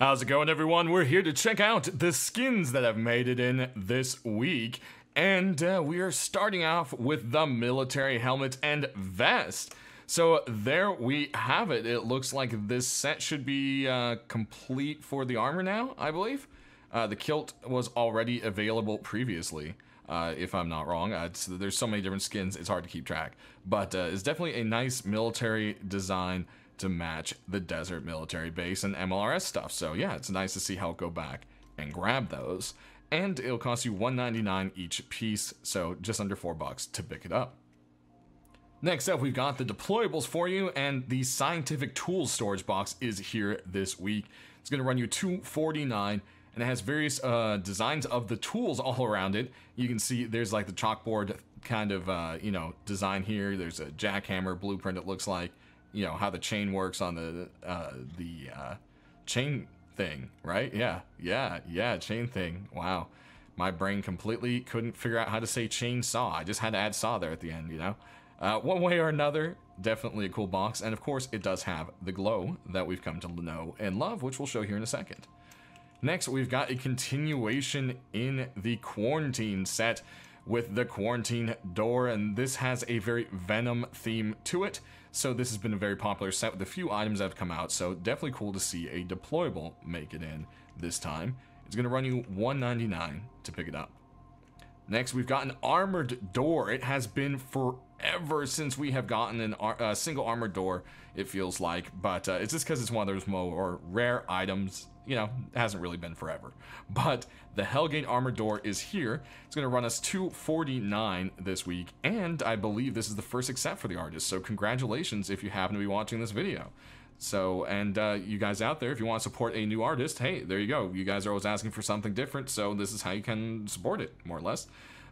How's it going, everyone? We're here to check out the skins that have made it in this week. And uh, we are starting off with the military helmet and vest. So there we have it. It looks like this set should be uh, complete for the armor now, I believe. Uh, the kilt was already available previously, uh, if I'm not wrong. Uh, there's so many different skins, it's hard to keep track. But uh, it's definitely a nice military design to match the desert military base and MLRS stuff. So yeah, it's nice to see Helk go back and grab those. And it'll cost you 199 each piece, so just under 4 bucks to pick it up. Next up, we've got the deployables for you, and the scientific tools storage box is here this week. It's going to run you 249 and it has various uh, designs of the tools all around it. You can see there's like the chalkboard kind of uh, you know design here. There's a jackhammer blueprint. It looks like you know how the chain works on the uh, the uh, chain thing, right? Yeah, yeah, yeah, chain thing. Wow, my brain completely couldn't figure out how to say chainsaw. I just had to add saw there at the end, you know. Uh, one way or another, definitely a cool box, and of course, it does have the glow that we've come to know and love, which we'll show here in a second. Next, we've got a continuation in the quarantine set with the quarantine door, and this has a very Venom theme to it. So this has been a very popular set with a few items that have come out, so definitely cool to see a deployable make it in this time. It's going to run you 199 to pick it up. Next, we've got an armored door. It has been forever since we have gotten a uh, single armored door, it feels like, but uh, it's just because it's one of those more rare items you know, it hasn't really been forever. But the Hellgate armored Door is here. It's going to run us 249 this week, and I believe this is the first accept for the artist, so congratulations if you happen to be watching this video. So, and uh, you guys out there, if you want to support a new artist, hey, there you go. You guys are always asking for something different, so this is how you can support it, more or less.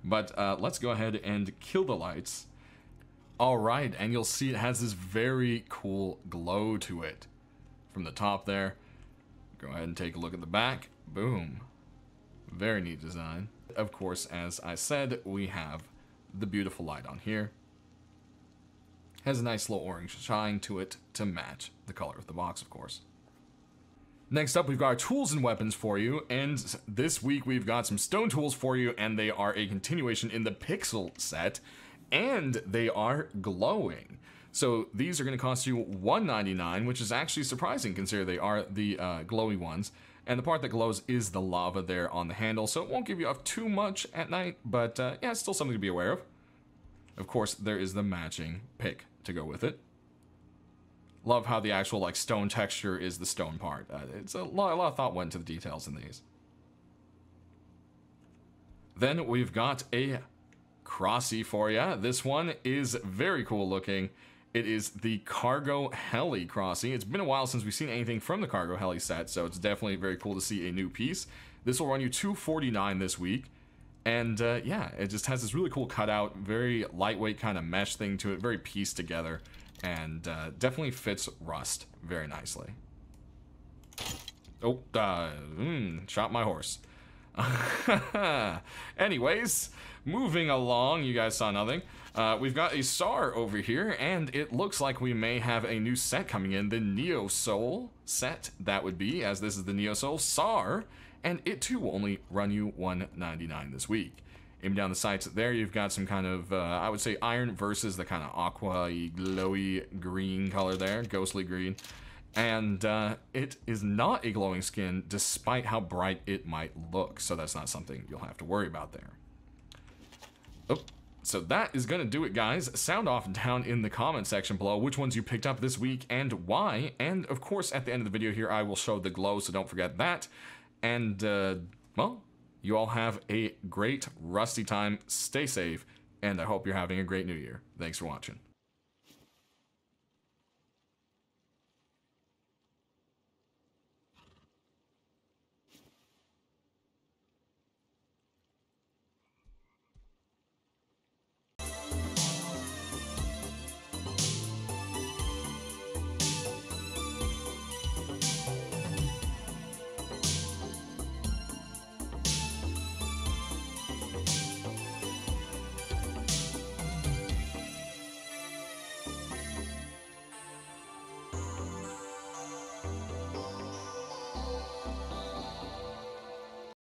But uh, let's go ahead and kill the lights. All right, and you'll see it has this very cool glow to it from the top there. Go ahead and take a look at the back. Boom. Very neat design. Of course, as I said, we have the beautiful light on here. Has a nice little orange shine to it to match the color of the box, of course. Next up, we've got our tools and weapons for you, and this week we've got some stone tools for you, and they are a continuation in the pixel set, and they are glowing. So these are going to cost you $1.99, which is actually surprising considering they are the uh, glowy ones. And the part that glows is the lava there on the handle, so it won't give you off too much at night, but uh, yeah, it's still something to be aware of. Of course, there is the matching pick to go with it. Love how the actual like stone texture is the stone part. Uh, it's a lot, a lot of thought went to the details in these. Then we've got a Crossy for you. This one is very cool looking. It is the Cargo Heli Crossy. It's been a while since we've seen anything from the Cargo Heli set, so it's definitely very cool to see a new piece. This will run you 249 this week. And uh, yeah, it just has this really cool cutout, very lightweight kind of mesh thing to it, very pieced together, and uh, definitely fits Rust very nicely. Oh, uh, mm, shot my horse. Anyways, moving along, you guys saw nothing. Uh, we've got a SAR over here, and it looks like we may have a new set coming in, the Neo Soul set, that would be, as this is the Neo Soul SAR, and it too will only run you 199 this week. Aim down the sights there, you've got some kind of, uh, I would say, iron versus the kind of aqua glowy green color there, ghostly green. And uh, it is not a glowing skin, despite how bright it might look, so that's not something you'll have to worry about there. Oh, so that is going to do it, guys. Sound off down in the comment section below which ones you picked up this week and why. And, of course, at the end of the video here, I will show the glow, so don't forget that. And, uh, well, you all have a great Rusty time. Stay safe, and I hope you're having a great new year. Thanks for watching.